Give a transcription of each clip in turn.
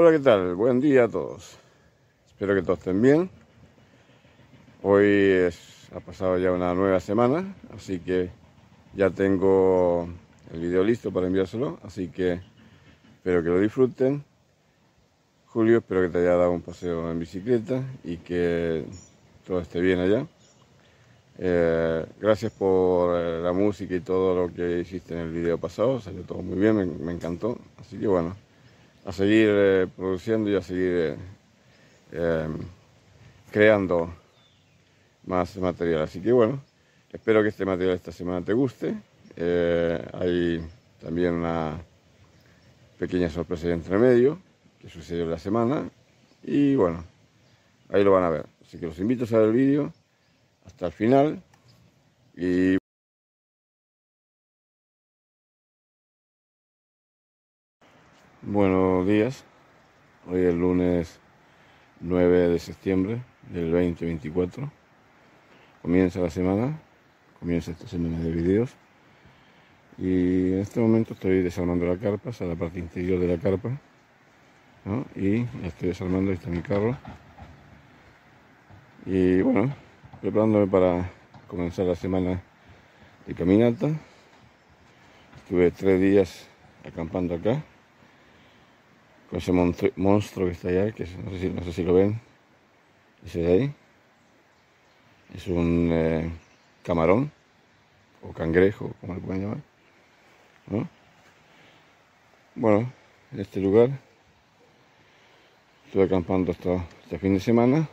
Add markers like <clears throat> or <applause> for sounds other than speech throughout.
Hola, ¿qué tal? Buen día a todos. Espero que todos estén bien. Hoy es- ha pasado ya una nueva semana, así que ya tengo el video listo para enviárselo, así que espero que lo disfruten. Julio, espero que te haya dado un paseo en bicicleta y que todo esté bien allá. Eh, gracias por eh, la música y todo lo que hiciste en el video pasado, salió todo muy bien, me, me encantó. Así que bueno, a seguir eh, produciendo y a seguir eh, eh, creando más material. Así que bueno, espero que este material esta semana te guste. Eh, hay también una pequeña sorpresa de entre medio que sucedió la semana y bueno, ahí lo van a ver. Así que los invito a ver el vídeo hasta el final y buenos días. Hoy es lunes 9 de septiembre del 2024. Comienza la semana, comienza esta semana de vídeos. Y en este momento estoy desarmando la carpa, o la parte interior de la carpa. Y la estoy desarmando, ahí está mi carro. Y bueno, preparándome para comenzar la semana de caminata. Estuve tres días acampando acá con ese monstru- monstruo que está allá, que no sé si, no sé si lo ven, ese de ahí. Es un eh, camarón o cangrejo, como le pueden llamar. ¿no? Bueno, en este lugar estuve acampando hasta este fin de semana.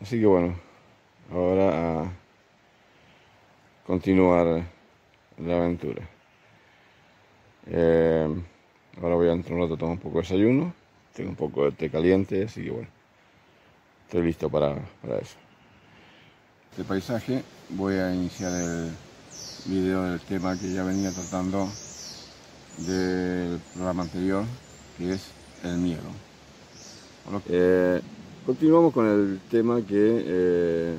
Así que bueno, ahora a continuar la aventura. Eh, ahora voy a entrar un rato a tomar un poco de desayuno. Tengo un poco de té caliente, así que bueno, estoy listo para, para eso. Este paisaje voy a iniciar el video del tema que ya venía tratando del programa anterior, que es el miedo. Eh, continuamos con el tema que eh,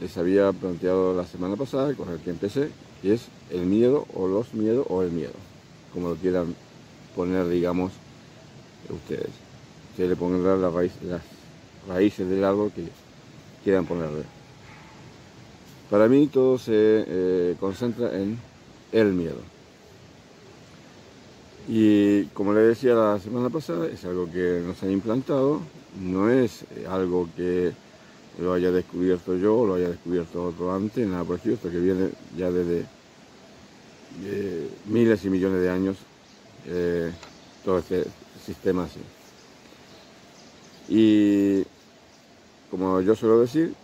les había planteado la semana pasada, con el que empecé, que es el miedo o los miedos o el miedo, como lo quieran poner, digamos, ustedes. Ustedes le pondrán las raíces del árbol que quieran ponerle. Para mí todo se eh, concentra en el miedo. Y como le decía la semana pasada, es algo que nos han implantado, no es eh, algo que lo haya descubierto yo o lo haya descubierto otro antes, nada por el que viene ya desde eh, miles y millones de años, eh, todo este sistema así. Y como yo suelo decir,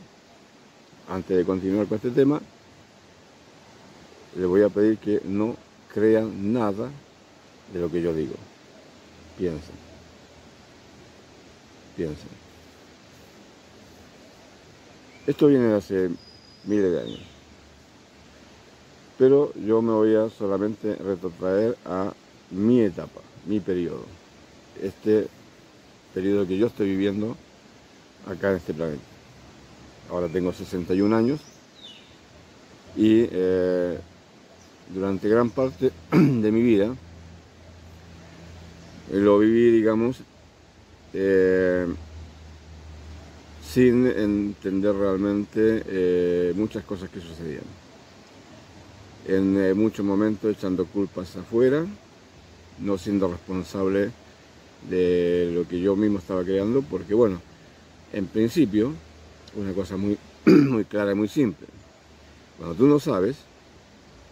antes de continuar con este tema, le voy a pedir que no crean nada de lo que yo digo. Piensen. Piensen. Esto viene de hace miles de años. Pero yo me voy a solamente retrotraer a mi etapa, mi periodo. Este periodo que yo estoy viviendo acá en este planeta. Ahora tengo 61 años y eh, durante gran parte <clears throat> de mi vida lo viví, digamos, eh, sin entender realmente eh, muchas cosas que sucedían. En muchos momentos echando culpas afuera, no siendo responsable de lo que yo mismo estaba creando, porque bueno, en principio, una cosa muy, <clears throat> muy clara y muy simple. Cuando tú no sabes,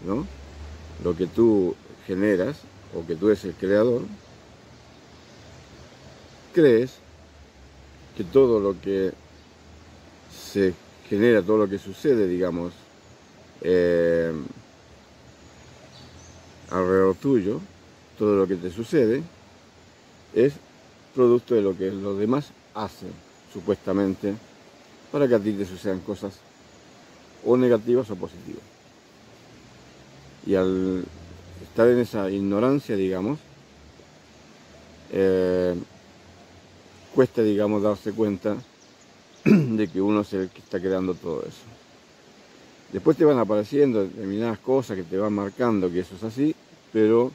¿no? Lo que tú generas o que tú eres el creador, crees que todo lo que se genera, todo lo que sucede, digamos, eh, alrededor tuyo, todo lo que te sucede, es producto de lo que los demás hacen, supuestamente, para que a ti te sucedan cosas o negativas o positivas. Y al estar en esa ignorancia, digamos, eh, cuesta, digamos, darse cuenta <clears throat> de que uno es el que está creando todo eso. Después te van apareciendo determinadas cosas que te van marcando que eso es así, pero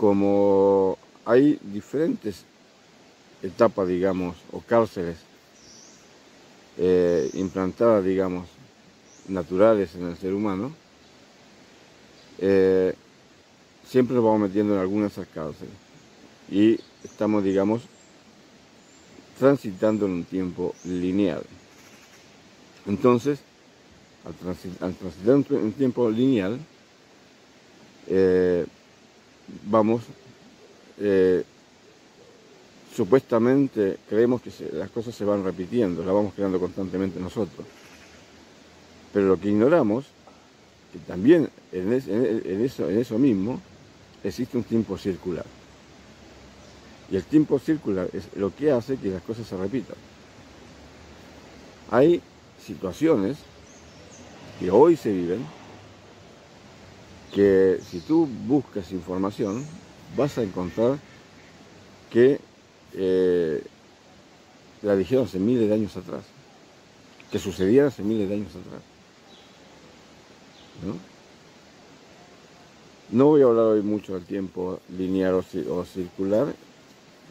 como hay diferentes etapas, digamos, o cárceles eh, implantadas, digamos, naturales en el ser humano, eh, siempre nos vamos metiendo en alguna de esas cárceles. Y estamos, digamos, transitando en un tiempo lineal. Entonces, al, transitar en un tiempo lineal, eh, vamos, eh, supuestamente creemos que las cosas se van repitiendo, las vamos creando constantemente nosotros. Pero lo que ignoramos, que también en, eso, en eso mismo existe un tiempo circular. Y el tiempo circular es lo que hace que las cosas se repitan. Hay situaciones que hoy se viven que si tú buscas información vas a encontrar que eh, la dijeron hace miles de años atrás, que sucedían hace miles de años atrás. ¿no? voy a hablar hoy mucho del tiempo lineal o circular,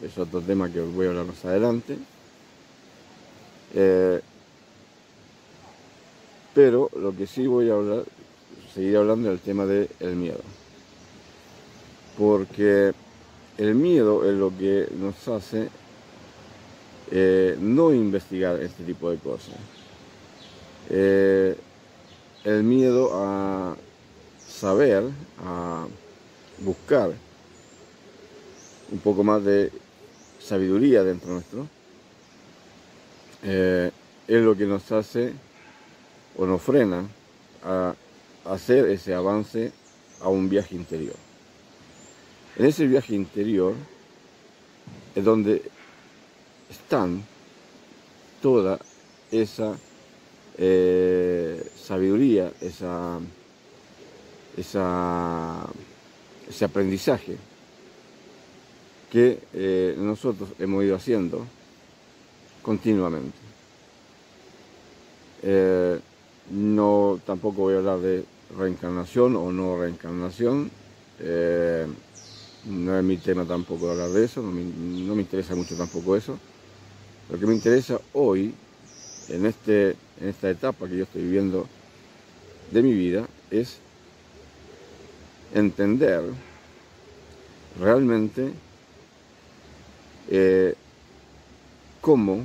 es otro tema que voy a hablar más adelante. Eh, pero lo que sí voy a hablar, seguir hablando del tema del miedo. Porque el miedo es lo que nos hace eh, no investigar este tipo de cosas. Eh, el miedo a saber, a buscar un poco más de sabiduría dentro nuestro, eh, es lo que nos hace o nos frena a hacer ese avance a un viaje interior. En ese viaje interior es donde están toda esa eh, sabiduría, esa, esa, ese aprendizaje que eh, nosotros hemos ido haciendo continuamente. Eh, no, tampoco voy a hablar de reencarnación o no reencarnación. Eh, no es mi tema tampoco hablar de eso, no me, interesa mucho tampoco eso. Lo que me interesa hoy, en, este, en esta etapa que yo estoy viviendo de mi vida, es entender realmente eh, cómo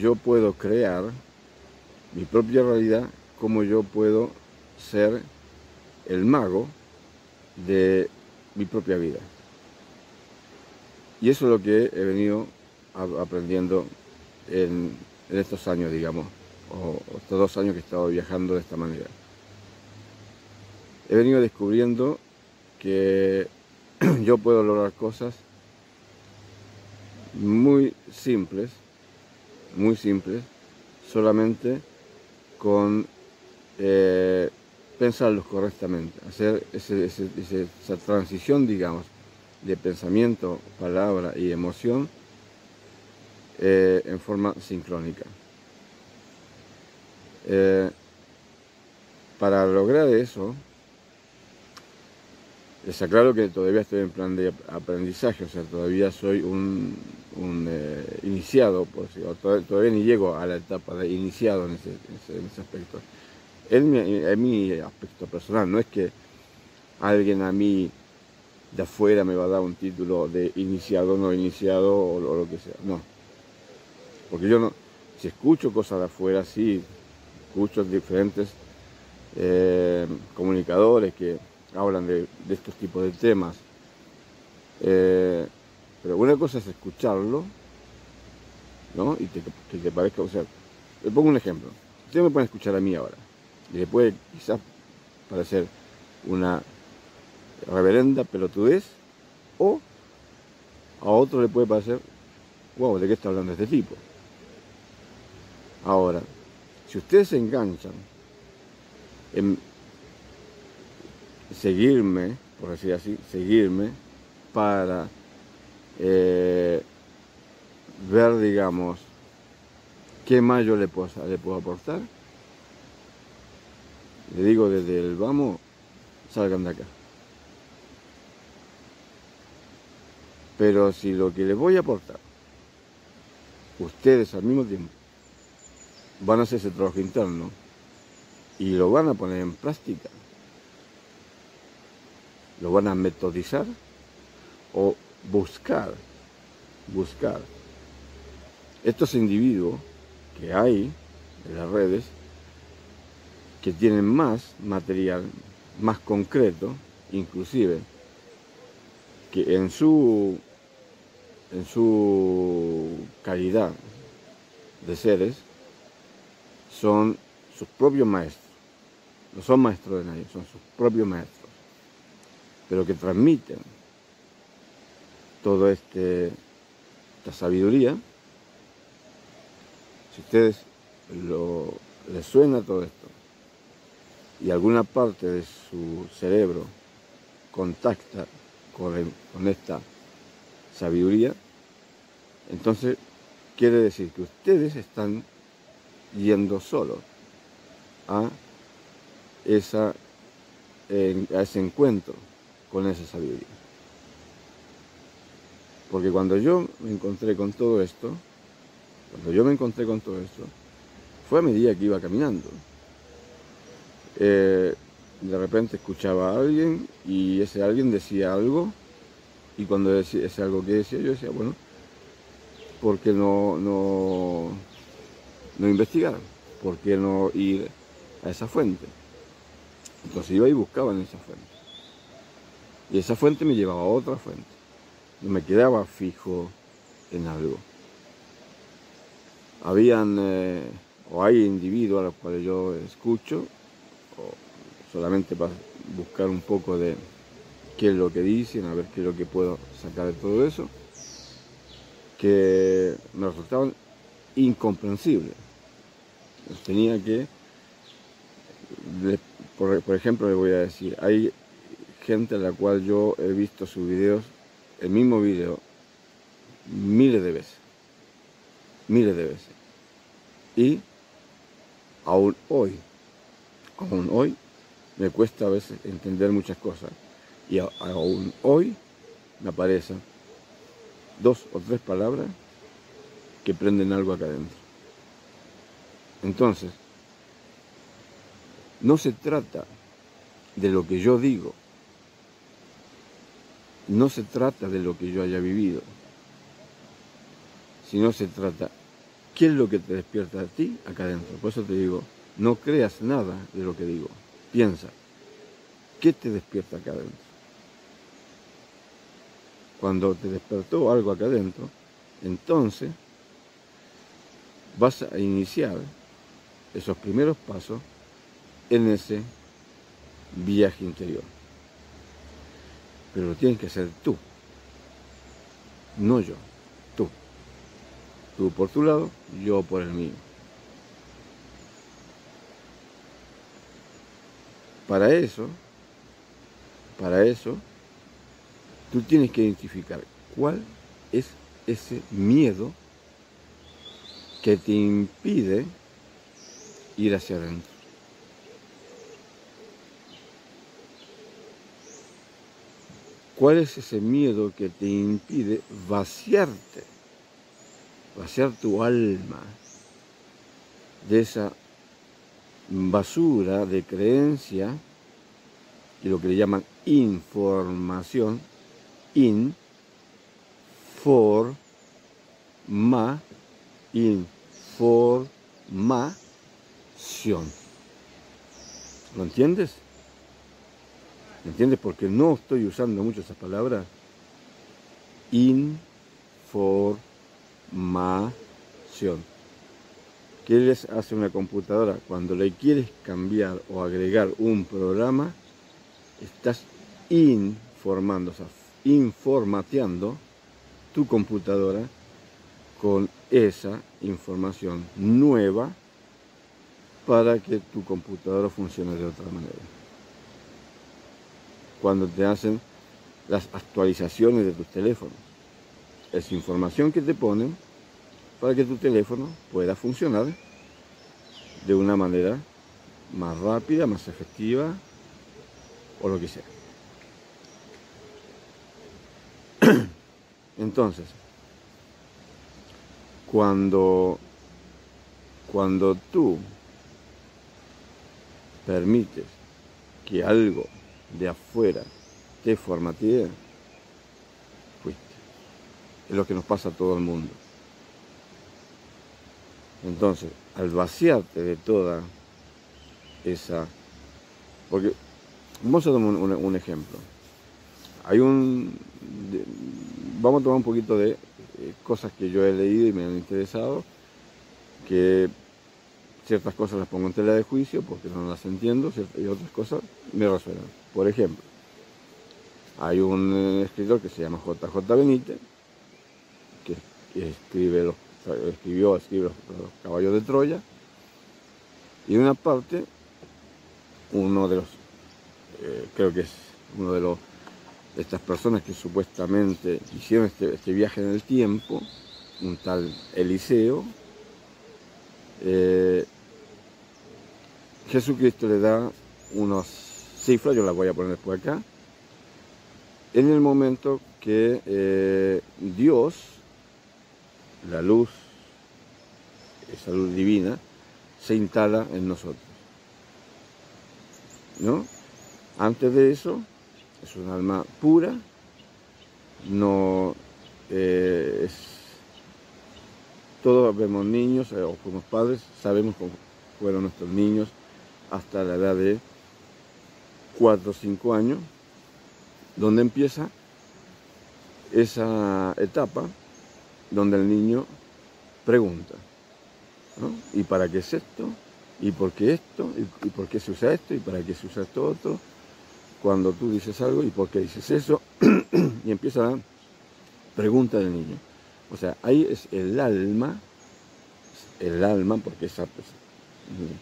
yo puedo crear mi propia realidad, cómo yo puedo ser el mago de mi propia vida. Y eso es lo que he venido aprendiendo en, estos años, digamos, o estos dos años que he estado viajando de esta manera. He venido descubriendo que <clears throat> yo puedo lograr cosas muy simples, muy simples, solamente con eh, pensarlos correctamente, hacer esa transición, digamos, de pensamiento, palabra y emoción eh, en forma sincrónica. Eh, para lograr eso, Está claro que todavía estoy en plan de aprendizaje, o sea, todavía soy un, eh, iniciado, por decirlo, todavía, ni llego a la etapa de iniciado en ese, aspecto. Es mi, aspecto personal, no es que alguien a mí de afuera me va a dar un título de iniciado, no iniciado o, lo que sea, no. Porque yo no, si escucho cosas de afuera, sí, escucho diferentes eh, comunicadores que hablan de, estos tipos de temas. Eh, pero una cosa es escucharlo, ¿no? Y que te parezca, o sea, le pongo un ejemplo. Usted me puede escuchar a mí ahora, y le puede quizás parecer una reverenda pelotudez, o a otro le puede parecer, wow, ¿de qué está hablando este tipo? Ahora, si ustedes se enganchan en seguirme, por decir así, seguirme para eh, ver, digamos, qué más yo le puedo, le puedo aportar. Le digo desde el vamos, salgan de acá. Pero si lo que les voy a aportar, ustedes al mismo tiempo van a hacer ese trabajo interno y lo van a poner en práctica, lo van a metodizar o buscar, buscar estos individuos que hay en las redes que tienen más material, más concreto, inclusive, que en su, en su calidad de seres son sus propios maestros. No son maestros de nadie, son sus propios maestros. Pero que transmiten toda este, esta sabiduría. Si ustedes lo, les suena todo esto y alguna parte de su cerebro contacta con, esta sabiduría, entonces quiere decir que ustedes están yendo solos a, esa, a ese encuentro con esa sabiduría. Porque cuando yo me encontré con todo esto, cuando yo me encontré con todo esto, fue a medida que iba caminando. Eh, de repente escuchaba a alguien y ese alguien decía algo y cuando decía ese algo que decía yo decía, bueno, ¿por qué no, no, no investigar? ¿Por qué no ir a esa fuente? Entonces iba y buscaba en esa fuente. Y esa fuente me llevaba a otra fuente. No me quedaba fijo en algo. Habían eh, o hay individuos a los cuales yo escucho solamente para buscar un poco de qué es lo que dicen, a ver qué es lo que puedo sacar de todo eso, que me resultaban incomprensibles. Tenía que, por, ejemplo, le voy a decir, hay gente a la cual yo he visto sus videos, el mismo video, miles de veces, miles de veces. Y aún hoy, aún hoy, me cuesta a veces entender muchas cosas. Y aún hoy me aparecen dos o tres palabras que prenden algo acá adentro. Entonces, no se trata de lo que yo digo, no se trata de lo que yo haya vivido, sino se trata, ¿qué es lo que te despierta a ti acá adentro? Por eso te digo, no creas nada de lo que digo. Piensa, ¿qué te despierta acá adentro? Cuando te despertó algo acá adentro, entonces vas a iniciar esos primeros pasos en ese viaje interior. Pero lo tienes que hacer tú, no yo, tú. Tú por tu lado, yo por el mío. Para eso, para eso, tú tienes que identificar cuál es ese miedo que te impide ir hacia adentro. ¿Cuál es ese miedo que te impide vaciarte, vaciar tu alma de esa basura de creencia y lo que le llaman información, in, for, ma, información. ¿Lo entiendes? ¿Me entiendes? Porque no estoy usando mucho esa palabra. Información. ¿Qué les hace una computadora? Cuando le quieres cambiar o agregar un programa, estás informando, o sea, informateando tu computadora con esa información nueva para que tu computadora funcione de otra manera. Cuando te hacen las actualizaciones de tus teléfonos, es información que te ponen para que tu teléfono pueda funcionar de una manera más rápida, más efectiva o lo que sea. <clears throat> Entonces, cuando, cuando tú permites que algo de afuera te formatee, fuiste. Es lo que nos pasa a todo el mundo. Entonces, al vaciarte de toda esa... Porque vamos a tomar un, ejemplo. Hay un... vamos a tomar un poquito de eh, cosas que yo he leído y me han interesado, que ciertas cosas las pongo en tela de juicio porque no las entiendo y otras cosas me resuenan. Por ejemplo, hay un eh, escritor que se llama JJ Benítez, que escribe los, escribió, escribe los, caballos de Troya, y una parte, uno de los, eh, creo que es uno de los estas personas que supuestamente hicieron este, este viaje en el tiempo, un tal Eliseo, eh, Jesucristo le da unas cifras, yo las voy a poner por acá, en el momento que eh, Dios, la luz, esa luz divina, se instala en nosotros. ¿No? Antes de eso, es un alma pura, no eh, es. Todos vemos niños, eh, o como padres, sabemos cómo fueron nuestros niños hasta la edad de 4 o 5 años, donde empieza esa etapa donde el niño pregunta, ¿y para qué es esto? ¿Y por qué esto? ¿Y, por qué se usa esto? ¿Y para qué se usa esto otro? Cuando tú dices algo, ¿y por qué dices eso? <clears throat> y empieza la pregunta del niño. O sea, ahí es el alma, el alma, porque esa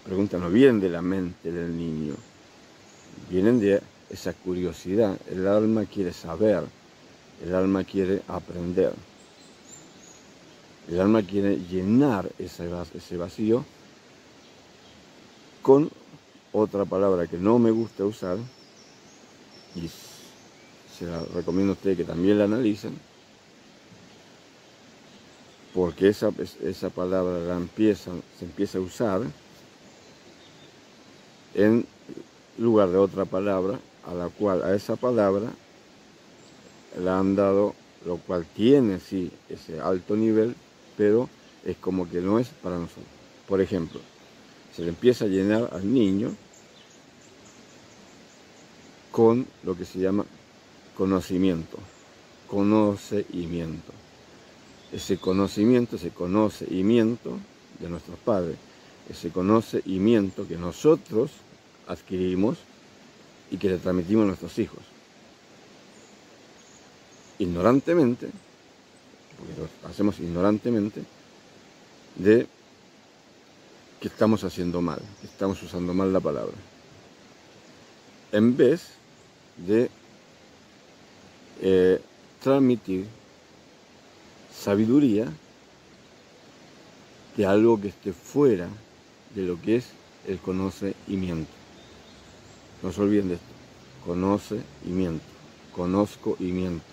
preguntas no vienen de la mente del niño, vienen de esa curiosidad. El alma quiere saber, el alma quiere aprender. El alma quiere llenar ese vacío con otra palabra que no me gusta usar, y se la recomiendo a ustedes que también la analicen, porque esa, esa palabra se empieza a usar en lugar de otra palabra, a la cual a esa palabra le han dado, lo cual tiene sí ese alto nivel, pero es como que no es para nosotros. Por ejemplo, se le empieza a llenar al niño con lo que se llama conocimiento, conocimiento. Ese conocimiento, ese conocimiento de nuestros padres, ese conocimiento que nosotros adquirimos y que le transmitimos a nuestros hijos. Ignorantemente, porque lo hacemos ignorantemente, de que estamos haciendo mal, estamos usando mal la palabra. En vez de eh, transmitir sabiduría de algo que esté fuera de lo que es el conocimiento. No se olviden de esto. Conoce y miento. Conozco y miento.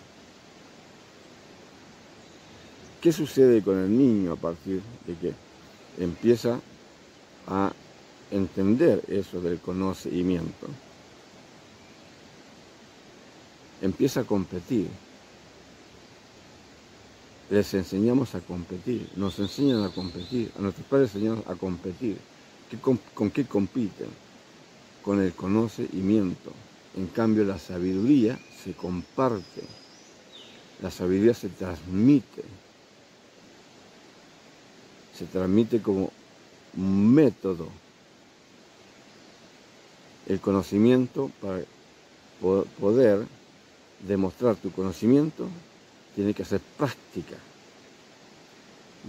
¿Qué sucede con el niño a partir de que empieza a entender eso del conocimiento? Empieza a competir. Les enseñamos a competir, nos enseñan a competir, a nuestros padres enseñan a competir. ¿Con qué compiten? Con el conocimiento. En cambio, la sabiduría se comparte, la sabiduría se transmite, se transmite como un método. El conocimiento, para poder demostrar tu conocimiento, tiene que hacer práctica,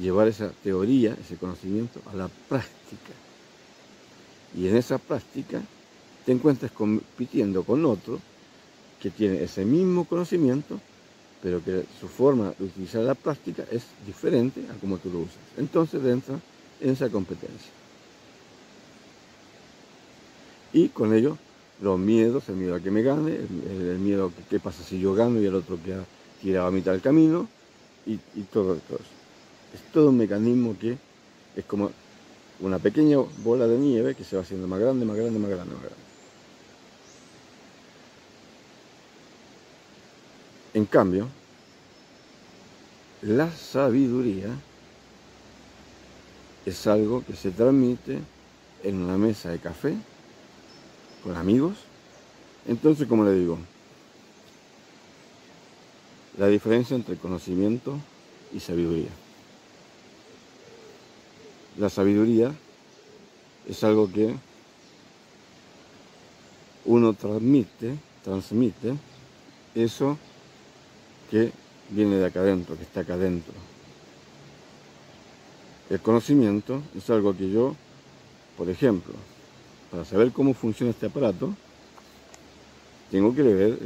llevar esa teoría, ese conocimiento a la práctica. Y en esa práctica te encuentras compitiendo con otro que tiene ese mismo conocimiento, pero que su forma de utilizar la práctica es diferente a como tú lo usas. Entonces entra en esa competencia. Y con ello los miedos, el miedo a que me gane, el, miedo a qué pasa si yo gano y el otro queda tirado a mitad del camino, y, todo, todo eso. Es todo un mecanismo que es como una pequeña bola de nieve que se va haciendo más grande, más grande, más grande, más grande. En cambio, la sabiduría es algo que se transmite en una mesa de café con amigos. Entonces, como le digo, la diferencia entre conocimiento y sabiduría. La sabiduría es algo que uno transmite, transmite eso que viene de acá adentro, que está acá adentro. El conocimiento es algo que yo, por ejemplo, para saber cómo funciona este aparato, tengo que leer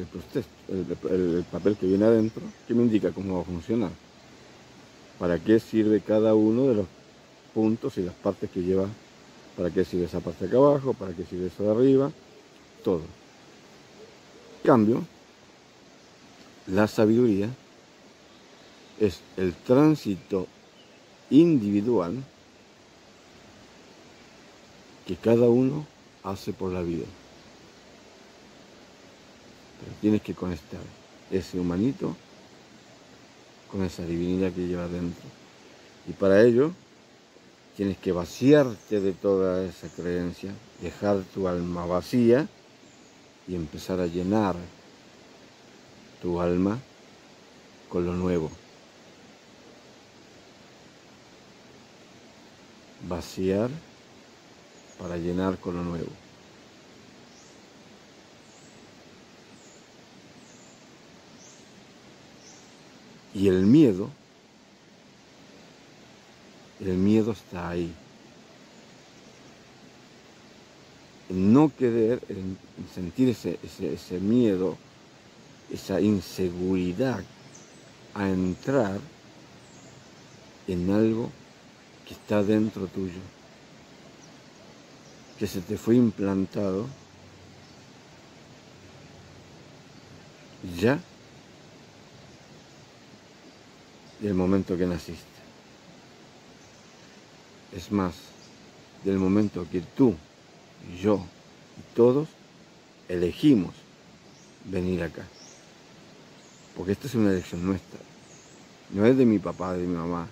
el, papel que viene adentro, que me indica cómo va a funcionar. Para qué sirve cada uno de los puntos y las partes que lleva, para qué sirve esa parte de acá abajo, para qué sirve eso de arriba, todo. Cambio, la sabiduría es el tránsito individual que cada uno hace por la vida. Pero tienes que conectar ese humanito con esa divinidad que lleva dentro. Y para ello tienes que vaciarte de toda esa creencia, dejar tu alma vacía y empezar a llenar tu alma con lo nuevo. Vaciar para llenar con lo nuevo. Y el miedo, el miedo está ahí. No querer, en sentir ese, ese miedo, esa inseguridad a entrar en algo que está dentro tuyo, que se te fue implantado ya del momento que naciste. Es más, del momento que tú, yo y todos elegimos venir acá. Porque esta es una elección nuestra. No es de mi papá, de mi mamá.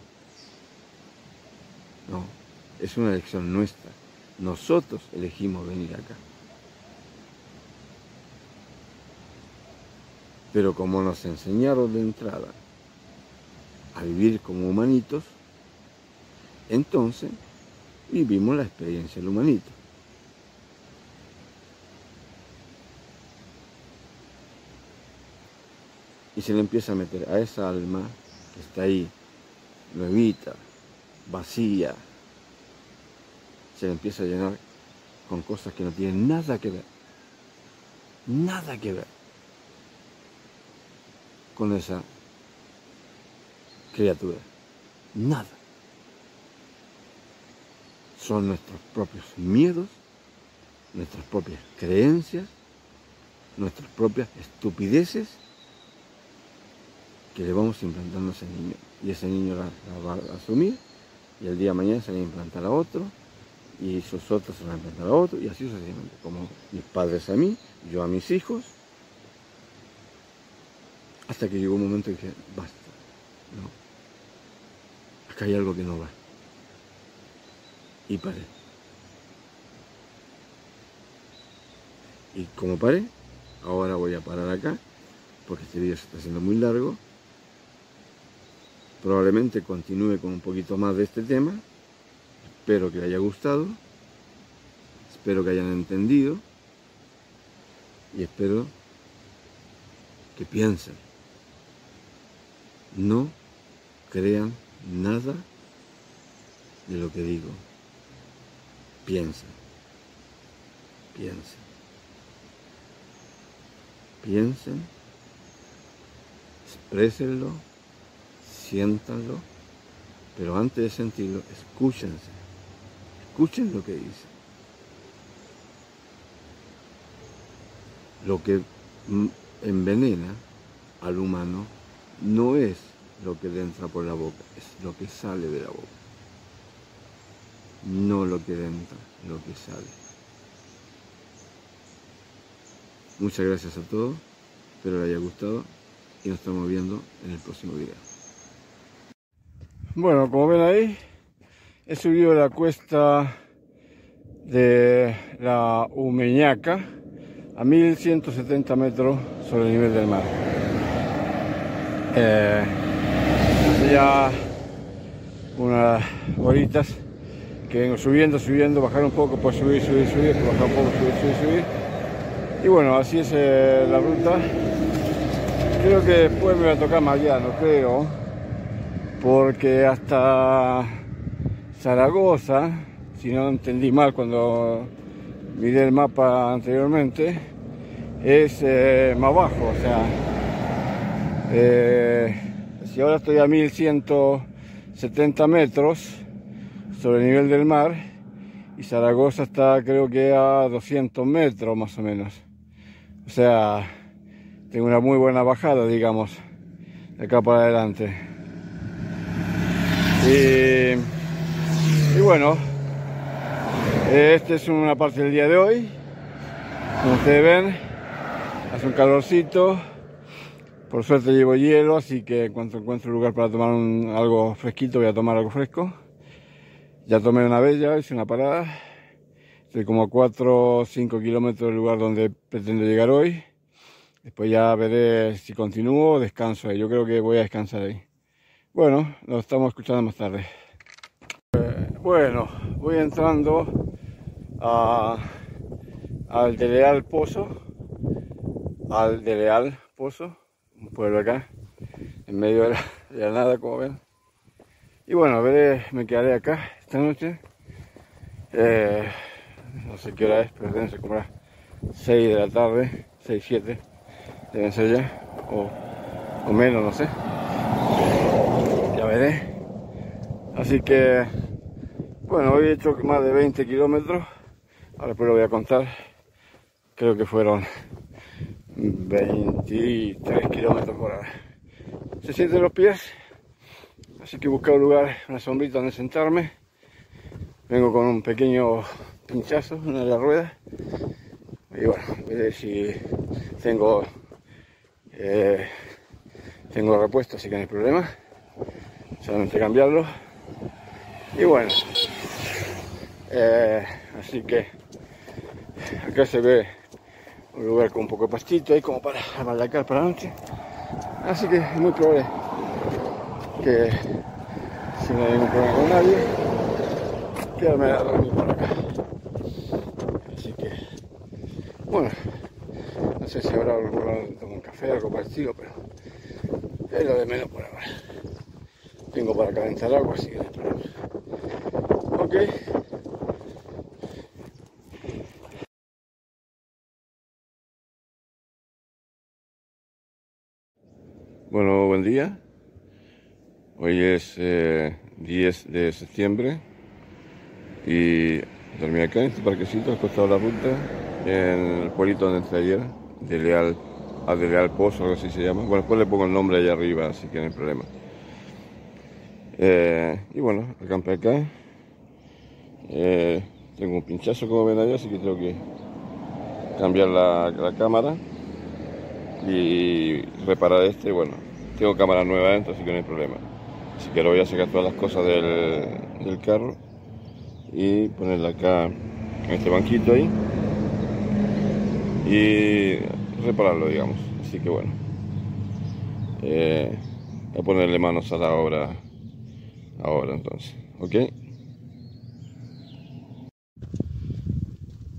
No, es una elección nuestra. Nosotros elegimos venir acá. Pero como nos enseñaron de entrada a vivir como humanitos, entonces vivimos la experiencia del humanito. Y se le empieza a meter a esa alma que está ahí, nuevita, vacía, se le empieza a llenar con cosas que no tienen nada que ver, nada que ver con esa criatura. Nada. Son nuestros propios miedos, nuestras propias creencias, nuestras propias estupideces que le vamos implantando a ese niño. Y ese niño la, va a asumir y el día de mañana se le va a otro y esos otros se van a implantar a otro y así sucesivamente. Como mis padres a mí, yo a mis hijos, hasta que llegó un momento en que basta. No acá hay algo que no va. Y paré. Y como paré, ahora voy a parar acá, porque este vídeo se está haciendo muy largo. Probablemente continúe con un poquito más de este tema. Espero que les haya gustado. Espero que hayan entendido. Y espero que piensen. No crean nada de lo que digo. Piensa, piensa. Piensen, exprésenlo, siéntanlo, pero antes de sentirlo, escúchense. Escuchen lo que dice. Lo que envenena al humano no es lo que entra por la boca, es lo que sale de la boca. No lo que entra, lo que sale. Muchas gracias a todos, espero les haya gustado y nos estamos viendo en el próximo video. Bueno, como ven ahí, he subido la cuesta de la Humeñaca a 1170 metros sobre el nivel del mar. Eh, ya unas horitas que vengo subiendo, subiendo, bajar un poco, pues subir, subir, subir, bajar un poco, subir, subir, subir. Y bueno, así es eh, la ruta. Creo que después me va a tocar no creo, porque hasta Zaragoza, si no entendí mal cuando miré el mapa anteriormente, es eh, más bajo, o sea, eh, si ahora estoy a 1170 metros sobre el nivel del mar y Zaragoza está creo que a 200 metros más o menos. O sea, tengo una muy buena bajada, digamos, de acá para adelante. Y, y bueno, esta es una parte del día de hoy. Como ustedes ven, hace un calorcito. Por suerte llevo hielo, así que en cuanto encuentre un lugar para tomar algo fresquito, voy a tomar algo fresco. Ya tomé una bella, hice una parada. Estoy como a 4 o 5 kilómetros del lugar donde pretendo llegar hoy. Después ya veré si continúo o descanso ahí. Yo creo que voy a descansar ahí. Bueno, nos estamos escuchando más tarde. Eh, bueno, voy entrando al de Leal Pozo. Al de Leal Pozo un pueblo acá, en medio de la, nada, como ven. Y bueno, veré, me quedaré acá esta noche. Eh, no sé qué hora es, pero deben ser como las 6 de la tarde, 6, 7, deben ser ya, o, o menos, no sé. Veré. Así que, bueno, hoy he hecho más de 20 kilómetros, ahora pues lo voy a contar, creo que fueron 23 kilómetros por hora. Se sienten los pies, así que buscar un lugar, una sombrita donde sentarme. Vengo con un pequeño pinchazo en la rueda. Y bueno, ver si tengo eh, tengo repuesto, así que no hay problema. Solamente cambiarlo. Y bueno, eh, así que acá se ve un lugar con un poco de pastito ahí como para amaldacar para la noche. Así que es muy probable que si no hay ningún problema con nadie, quedarme a dormir por acá. Así que, bueno, no sé si habrá algún lugar un café o algo parecido, pero es lo de menos por ahora. Tengo para calentar agua, así que no hay problema. Ok. Bueno, buen día. Hoy es 10 eh, de septiembre y dormí acá en este parquecito al costado la ruta, en el pueblito donde entré ayer, de Leal, a de Leal Pozo, así se llama. Bueno, después le pongo el nombre allá arriba, así que no hay problema. Eh, y bueno, acampé acá. Eh, tengo un pinchazo como ven allá, así que tengo que cambiar la, la cámara y reparar este. Bueno, tengo cámara nueva dentro, así que no hay problema. Así que ahora voy a sacar todas las cosas del, carro y ponerla acá en este banquito ahí y repararlo, digamos. Así que bueno, eh, a ponerle manos a la obra ahora entonces, ¿ok?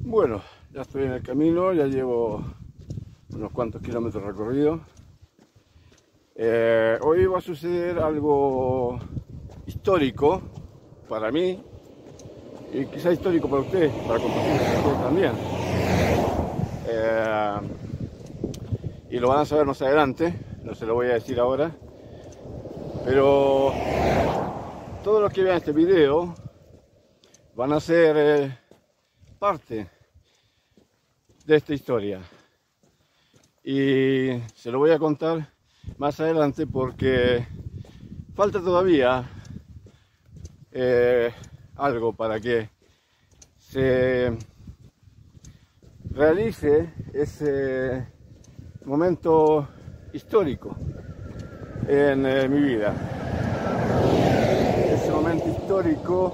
Bueno, ya estoy en el camino, ya llevo unos cuantos kilómetros recorridos eh, hoy va a suceder algo histórico para mí y quizá histórico para ustedes, para compartir también. Eh, y lo van a saber más adelante, no se lo voy a decir ahora, pero todos los que vean este video van a ser eh, parte de esta historia y se lo voy a contar más adelante porque falta todavía eh, algo para que se realice ese momento histórico en eh, mi vida. Histórico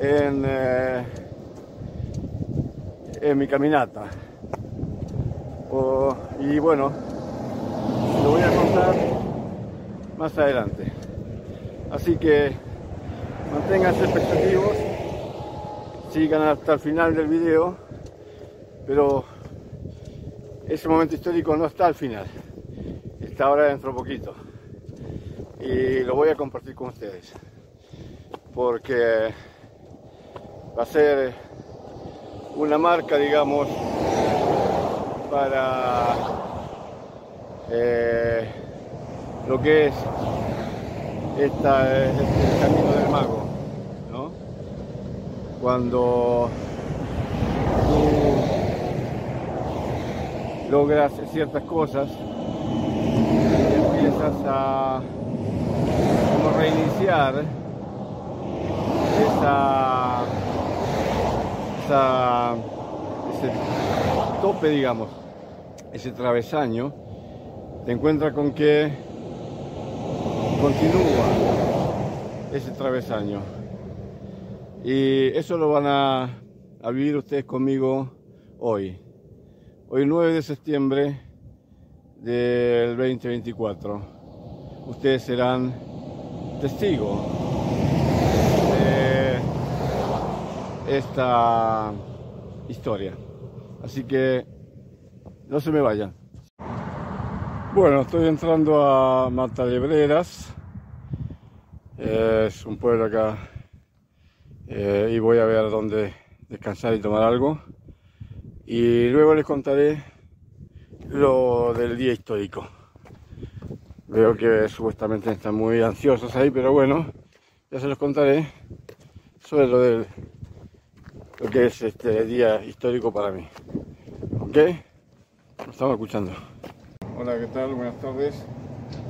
en, eh, en mi caminata. y bueno, lo voy a contar más adelante. Así que manténganse expectativos, sigan hasta el final del video, pero ese momento histórico no está al final, está ahora dentro de poquito. Y lo voy a compartir con ustedes, porque va a ser una marca, digamos, para eh, lo que es esta, este camino del mago, ¿no? Cuando tú logras ciertas cosas empiezas a reiniciar ese tope, digamos, ese travesaño, te encuentras con que continúa ese travesaño. Y eso lo van a, a vivir ustedes conmigo hoy. Hoy 9 de septiembre del 2024. Ustedes serán testigos de esta historia. Así que no se me vayan. Bueno, estoy entrando a Matalebreras. Es un pueblo acá. Eh, y voy a ver dónde descansar y tomar algo. Y luego les contaré lo del día histórico. Veo que supuestamente están muy ansiosos ahí, pero bueno, ya se los contaré sobre lo del que es este día histórico para mí. ¿Ok? estamos escuchando. Hola, ¿qué tal? Buenas tardes.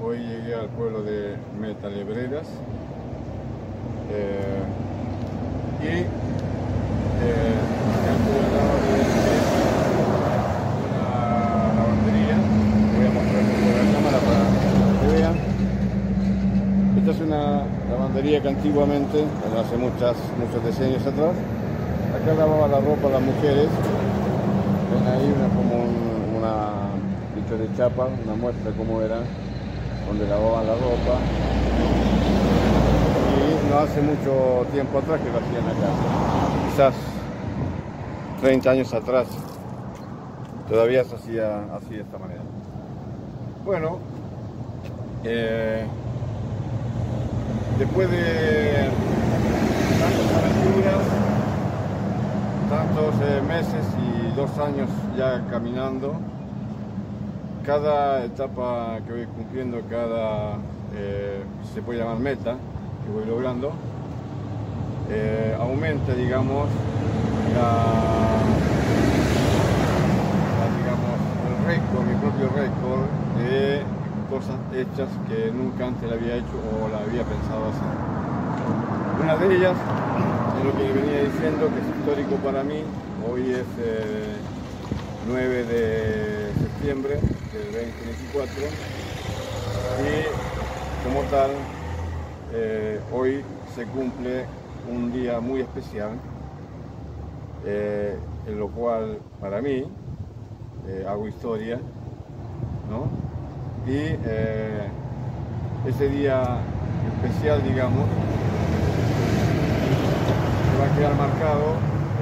Hoy llegué al pueblo de Metalebreras eh, y eh, estoy al lado de una lavandería. Voy a mostrar por la cámara para que vean. Esta es una lavandería que antiguamente, hace muchas, muchos decenios atrás, acá lavaba la ropa las mujeres. Ven ahí como una de chapa, una muestra cómo era, donde lavaban la ropa. Y no hace mucho tiempo atrás que lo hacían acá, quizás 30 años atrás, todavía se hacía así de esta manera. Bueno, eh, después de tantas aventuras, tantos eh, meses y dos años ya caminando, cada etapa que voy cumpliendo, cada, eh, se puede llamar meta, que voy logrando, eh, aumenta, digamos, digamos, el récord, mi propio récord de cosas hechas que nunca antes la había hecho o la había pensado hacer. Una de ellas lo que venía diciendo, que es histórico para mí, hoy es 9 eh, de septiembre del 2024 y como tal eh, hoy se cumple un día muy especial eh, en lo cual para mí eh, hago historia ¿no? y ese día especial digamos va a quedar marcado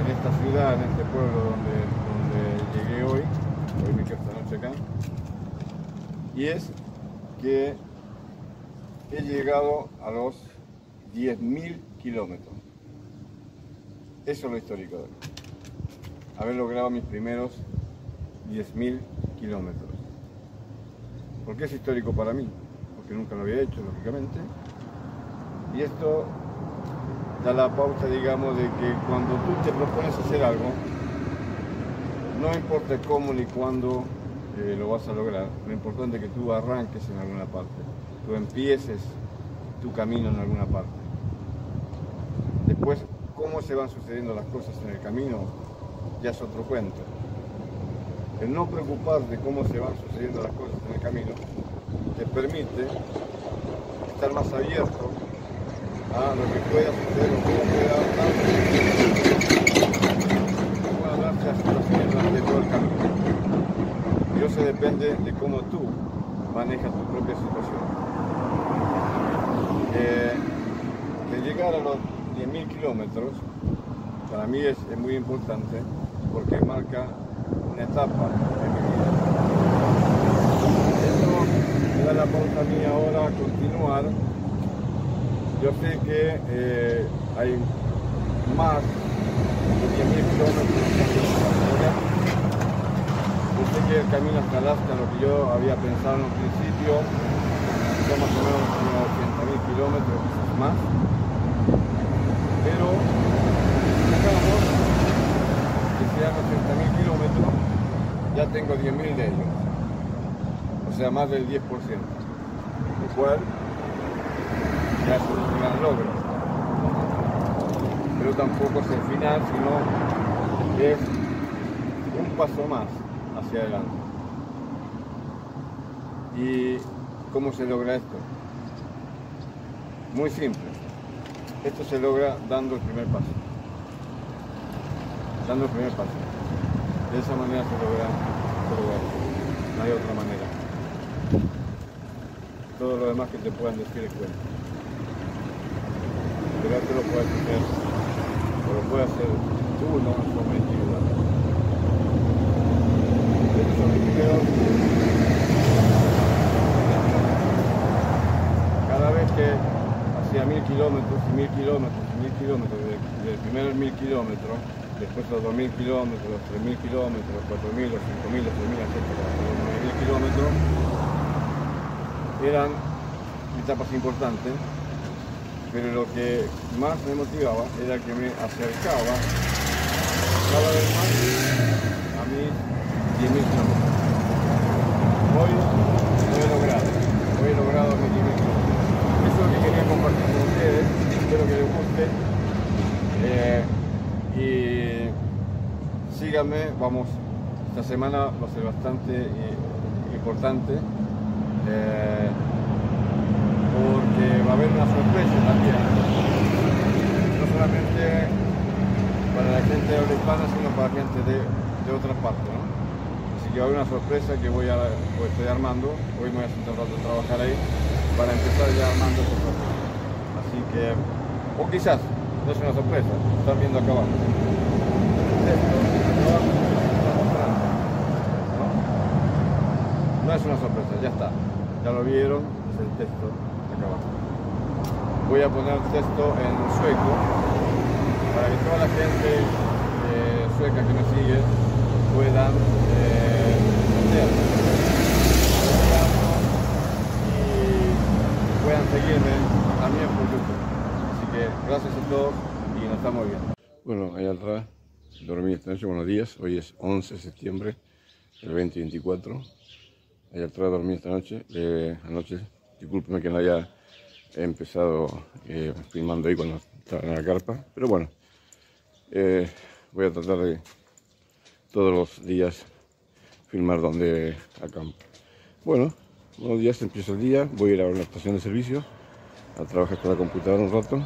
en esta ciudad, en este pueblo donde, donde llegué hoy hoy me quedo esta noche acá y es que he llegado a los 10.000 kilómetros. Eso es lo histórico de Haber logrado mis primeros 10.000 kilómetros. ¿Por qué es histórico para mí? Porque nunca lo había hecho, lógicamente. Y esto da la pauta, digamos, de que cuando tú te propones hacer algo, no importa cómo ni cuándo lo vas a lograr. Lo importante es que tú arranques en alguna parte, tú empieces tu camino en alguna parte. Después, cómo se van sucediendo las cosas en el camino, ya es otro cuento. El no preocupar de cómo se van sucediendo las cosas en el camino te permite estar más abierto a lo que pueda suceder o cómo pueda darse a situaciones durante todo el camino. Y eso depende de cómo tú manejas tu propia situación. Eh, de llegar a los 10.000 kilómetros, para mí es, es muy importante porque marca una etapa en mi vida. Esto me da la pauta a mí ahora a continuar. Yo sé que eh, hay más de 10.000 kilómetros Yo sé que el camino hasta Alaska, lo que yo había pensado en un principio, son más o menos unos 80.000 kilómetros, más. Pero digamos que sean 80.000 kilómetros, ya tengo 10.000 de ellos. O sea, más del 10%. Lo cual ya es un gran. Pero tampoco es el final, sino es un paso más hacia adelante. ¿Y cómo se logra esto? Muy simple. Esto se logra dando el primer paso. Dando el primer paso. De esa manera se logra, se logra. No hay otra manera. Todo lo demás que te puedan decir es cuenta. Pero esto lo puedes hacer, o lo puede hacer tú, no en forma. Cada vez que hacía mil kilómetros y mil kilómetros y mil kilómetros, del primer mil kilómetros, después los dos mil kilómetros, los tres mil kilómetros, los cuatro mil, los cinco mil, los seis mil, etcétera, los nueve mil kilómetros, eran etapas importantes, pero lo que más me motivaba era que me acercaba cada vez más a mis 10.000 kilómetros. Hoy lo he logrado, hoy he logrado mis 10.000 kilómetros. Eso es lo que quería compartir con ustedes, espero que les guste. Eh, y síganme, vamos, esta semana va a ser bastante eh, importante. Eh, va a haber una sorpresa también. No solamente para la gente de hispana, sino para gente de, de otras partes. ¿no? Así que va a haber una sorpresa que voy a, pues estoy armando. Hoy me voy a sentar un a trabajar ahí para empezar ya armando esa sorpresa. Así que, o quizás, no es una sorpresa, están viendo acá abajo. No es una sorpresa, ya está. Ya lo vieron, es el texto Voy a poner el texto en sueco para que toda la gente eh, sueca que me sigue puedan eh, y puedan seguirme también por YouTube. Así que gracias a todos y nos estamos viendo. Bueno, ahí atrás dormí esta noche, buenos días. Hoy es 11 de septiembre del 2024. Allá atrás dormí esta noche. Eh, anoche, discúlpeme que no haya empezado eh, filmando ahí cuando estaba en la carpa, pero bueno, eh, voy a tratar de todos los días filmar donde acampo. Bueno, buenos días, empiezo el día, voy a ir a una estación de servicio a trabajar con la computadora un rato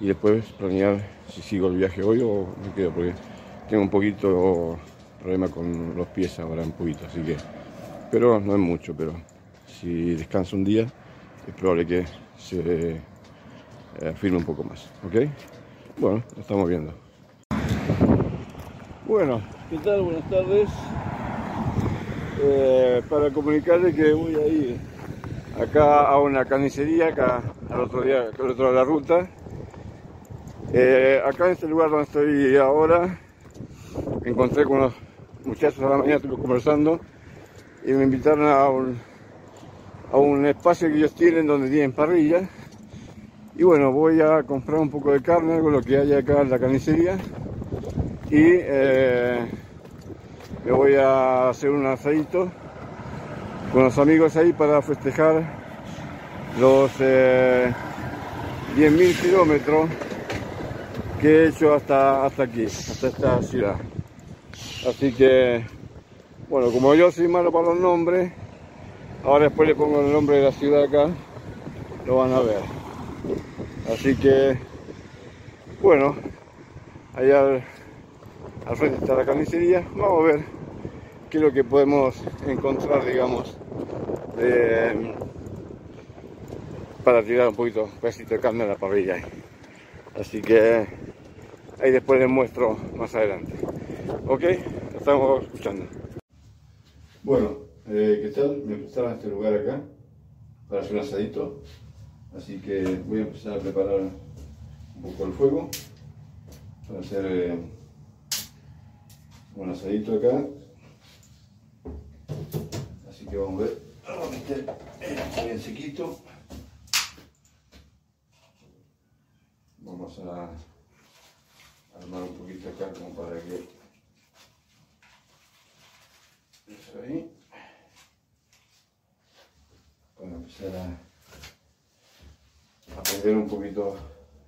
y después planear si sigo el viaje hoy o me quedo porque tengo un poquito problema con los pies ahora un poquito, así que pero no es mucho, pero si descanso un día es probable que se eh, firme un poco más, ¿ok? Bueno, lo estamos viendo. Bueno, ¿qué tal? Buenas tardes. Eh, para comunicarles que voy a ir acá a una carnicería, acá al otro día, al otro de la ruta. Eh, acá en este lugar donde estoy ahora, encontré con unos muchachos a la mañana, estuve conversando y me invitaron a un, a un espacio que ellos tienen donde tienen parrilla. Y bueno, voy a comprar un poco de carne, algo lo que hay acá en la carnicería. Y eh, me voy a hacer un asadito con los amigos ahí para festejar los 10.000 kilómetros que he hecho hasta, hasta aquí, hasta esta ciudad. Así que, bueno, como yo soy malo para los nombres, ahora después le pongo el nombre de la ciudad acá, lo van a ver. Así que, bueno, allá al, frente está la carnicería, vamos a ver qué es lo que podemos encontrar, digamos, para tirar un poquito, un pedacito de carne a la parrilla. Así que ahí después les muestro más adelante. Ok, estamos escuchando. Bueno, eh, ¿qué tal? Me prestaron este lugar acá para hacer un asadito. Así que voy a empezar a preparar un poco el fuego para hacer eh, un asadito acá. Así que vamos a ver. Vamos a meter bien sequito. Vamos a armar un poquito acá como para que eso ahí para empezar a, a prender un poquito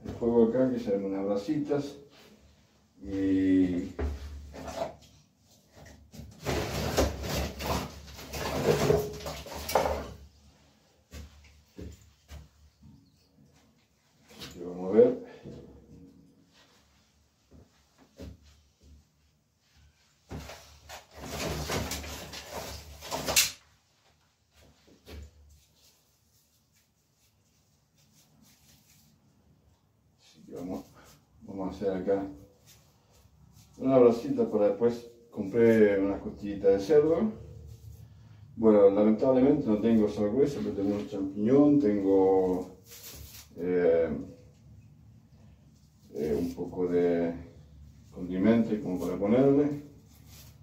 el fuego acá que se unas brasitas y hacer acá. Una brasita para después compré unas costillitas de cerdo. Bueno lamentablemente no tengo hueso pero tengo un champiñón tengo eh, eh, un poco de condimento como para ponerle.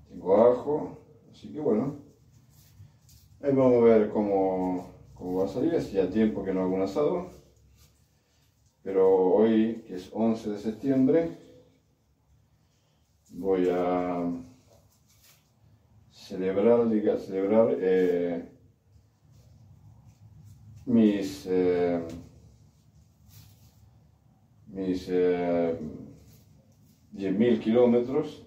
Tengo ajo así que bueno. Ahí vamos a ver cómo, cómo va a salir hacía tiempo que no hago un asado pero hoy, que es 11 de septiembre, voy a celebrar, diga, celebrar eh, mis, eh, mis eh, 10.000 kilómetros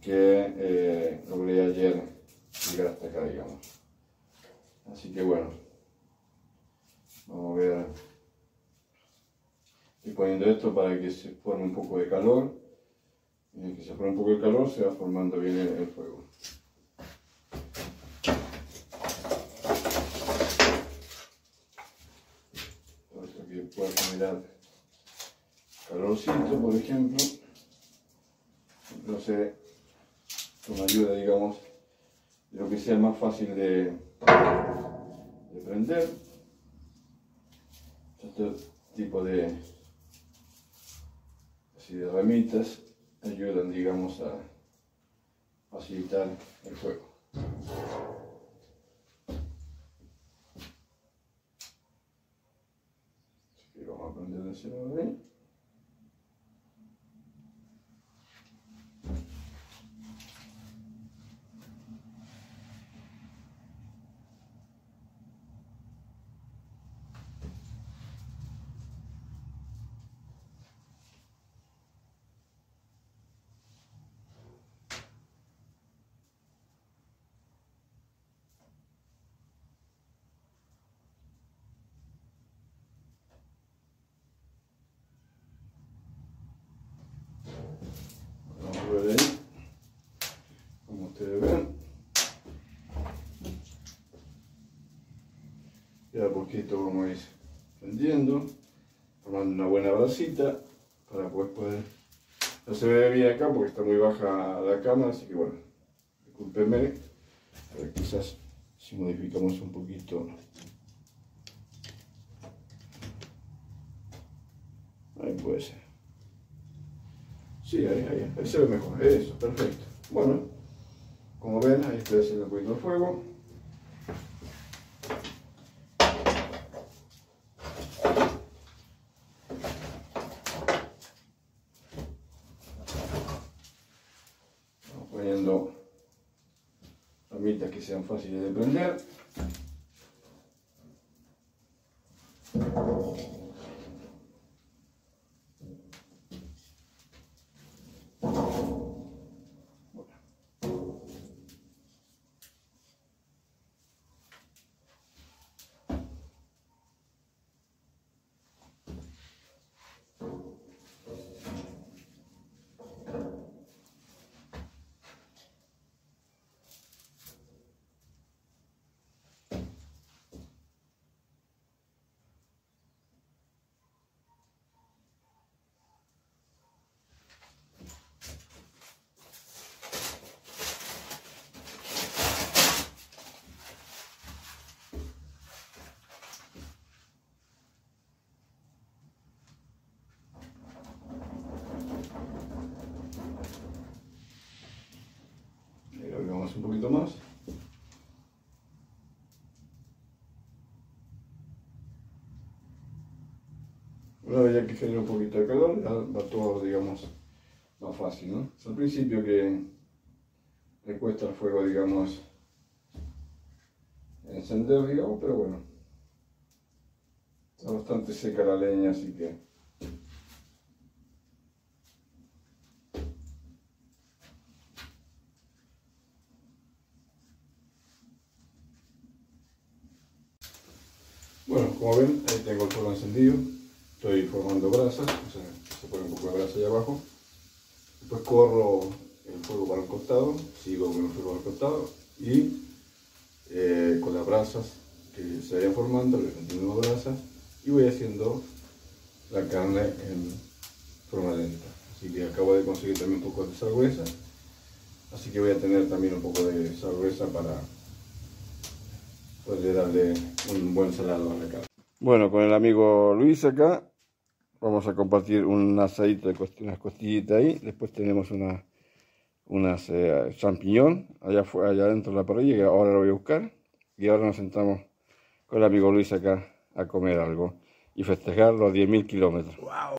que eh, logré ayer llegar hasta acá, digamos. Así que bueno, vamos a ver Estoy poniendo esto para que se forme un poco de calor. Y que se forme un poco de calor se va formando bien el, fuego. Esto que pueda generar calorcito, por ejemplo. Entonces, con ayuda, digamos, de lo que sea más fácil de, de prender. Este tipo de y de ramitas ayudan, digamos, a facilitar el fuego. Así vamos a prender de como ustedes ven. Ya a poquito vamos a ir prendiendo, formando una buena brasita para poder No se ve bien acá porque está muy baja la cámara, así que bueno, discúlpenme. A ver, quizás si modificamos un poquito. Ahí puede ser. Sí, ahí, ahí, se ve mejor. Eso, perfecto. Bueno, como ven, ahí estoy haciendo un poquito de fuego. Vamos poniendo ramitas que sean fáciles de prender. Un poquito más. Una vez ya que genera un poquito de calor, ya va todo, digamos, más fácil, ¿no? Es al principio que le cuesta el fuego, digamos, encender, digamos, pero bueno. Está bastante seca la leña, así que Bueno, como ven, ahí tengo el fuego encendido. Estoy formando brasas, o sea, se pone un poco de brasa ahí abajo. Después corro el fuego para el costado, sigo con el fuego para el costado y eh, con las brasas que se vayan formando, le continúo brasas y voy haciendo la carne en forma lenta. Así que acabo de conseguir también un poco de sal así que voy a tener también un poco de sal para puede darle un buen salado a la carne. Bueno, con el amigo Luis acá vamos a compartir un asadito de unas costillitas ahí. Después tenemos una, unas eh, champiñón allá, allá dentro de la parrilla que ahora lo voy a buscar. Y ahora nos sentamos con el amigo Luis acá a comer algo y festejar los 10.000 kilómetros. Wow.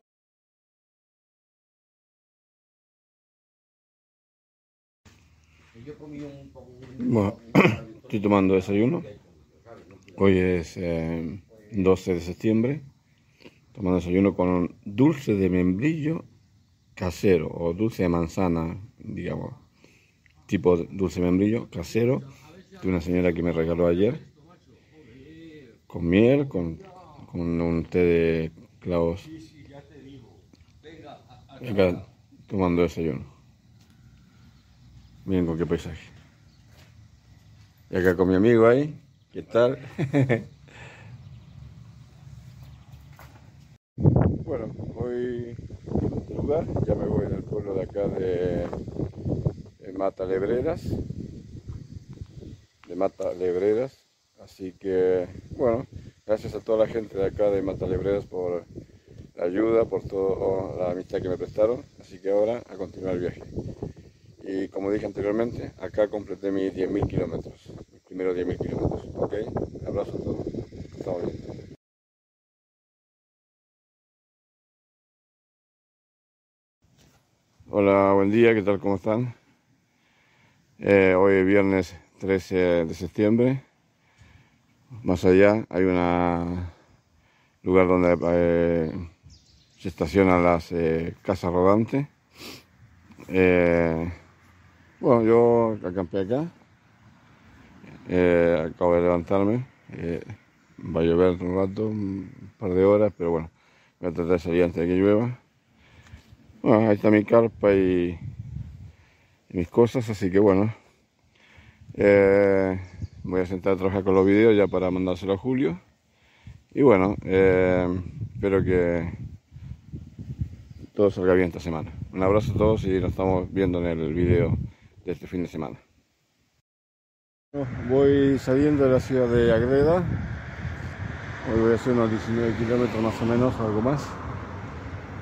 Bueno, <coughs> estoy tomando desayuno. Hoy es 12 eh, de septiembre. Tomando desayuno con dulce de membrillo casero o dulce de manzana, digamos, tipo dulce de membrillo casero de una señora que me regaló ayer. Con miel, con, un té de clavos. Acá tomando desayuno. Miren con qué paisaje. Y acá con mi amigo ahí, ¿Qué tal? <laughs> bueno, voy a otro lugar, ya me voy del pueblo de acá de, Mata Lebreras, de Mata Lebreras, así que bueno, gracias a toda la gente de acá de Mata Lebreras por la ayuda, por toda la amistad que me prestaron, así que ahora a continuar el viaje. Y como dije anteriormente, acá completé mis 10.000 kilómetros primero 10.000 kilómetros. ¿Ok? Abrazo a todos. Estamos bien. Hola, buen día, ¿qué tal? ¿Cómo están? Eh, hoy es viernes 13 de septiembre. Más allá hay un lugar donde eh, se estacionan las eh, casas rodantes. bueno, yo acampé acá, acabo de levantarme. Va a llover un rato, un par de horas, pero bueno, voy a tratar de salir antes de que llueva. Ahí está mi carpa y, mis cosas, así que bueno. Eh, voy a sentar a trabajar con los vídeos ya para mandárselo a Julio. Y bueno, espero que todo salga bien esta semana. Un abrazo a todos y nos estamos viendo en el vídeo de este fin de semana. Voy saliendo de la ciudad de Agreda. Hoy voy a hacer unos 19 kilómetros más o menos, algo más.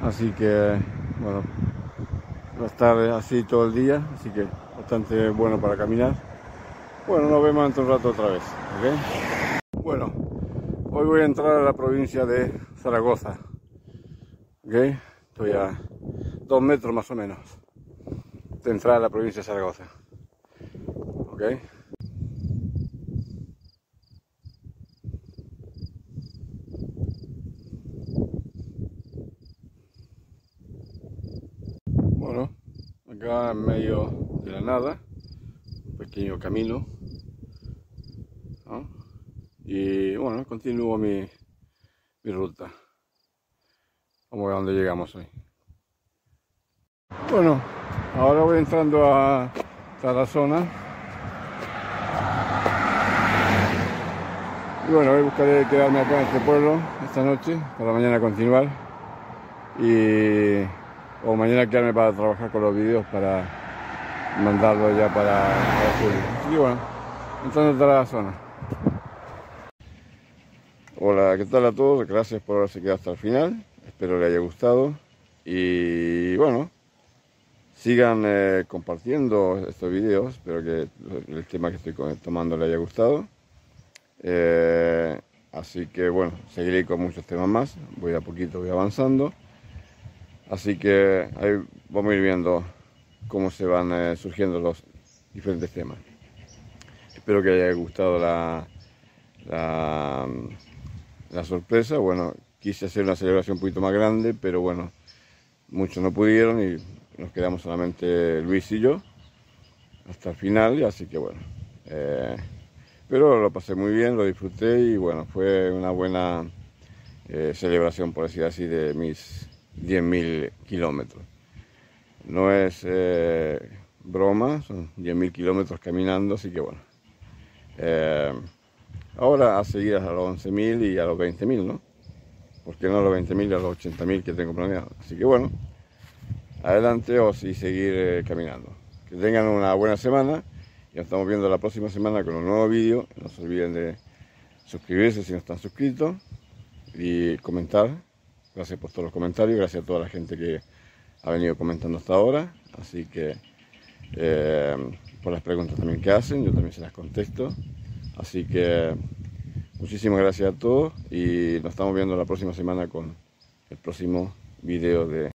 Así que, bueno, va a estar así todo el día, así que bastante bueno para caminar. Bueno, nos vemos dentro de un rato otra vez, Bueno, hoy voy a entrar a la provincia de Zaragoza, ¿ok? Estoy a dos metros más o menos de entrar a la provincia de Zaragoza, ¿ok? Acá en medio de la nada, un pequeño camino. Y bueno, continúo mi, ruta. Vamos a ver dónde llegamos hoy. Bueno, ahora voy entrando a zona Y bueno, hoy buscaré quedarme acá en este pueblo esta noche para mañana continuar. Y o mañana quedarme para trabajar con los vídeos para mandarlo ya para, el Y bueno, entrando a la zona. Hola, ¿qué tal a todos? Gracias por haberse quedado hasta el final. Espero que haya gustado. Y bueno, sigan eh, compartiendo estos vídeos. Espero que el tema que estoy tomando le haya gustado. Eh, así que bueno, seguiré con muchos temas más. Voy a poquito, voy avanzando. Así que ahí vamos a ir viendo cómo se van eh, surgiendo los diferentes temas. Espero que haya gustado la, la, sorpresa. Bueno, quise hacer una celebración un poquito más grande, pero bueno, muchos no pudieron y nos quedamos solamente Luis y yo hasta el final, así que bueno. Eh, pero lo pasé muy bien, lo disfruté y bueno, fue una buena eh, celebración, por decir así, de mis 10.000 kilómetros. No es eh, broma, son 10.000 kilómetros caminando, así que bueno. Eh, ahora a seguir a los 11.000 y a los 20.000, ¿no? ¿Por qué no a los 20.000 y a los 80.000 que tengo planeado? Así que bueno, adelante o seguir caminando. Que tengan una buena semana y nos estamos viendo la próxima semana con un nuevo vídeo. No se olviden de suscribirse si no están suscritos y comentar Gracias por todos los comentarios, gracias a toda la gente que ha venido comentando hasta ahora. Así que eh, por las preguntas también que hacen, yo también se las contesto. Así que muchísimas gracias a todos y nos estamos viendo la próxima semana con el próximo video de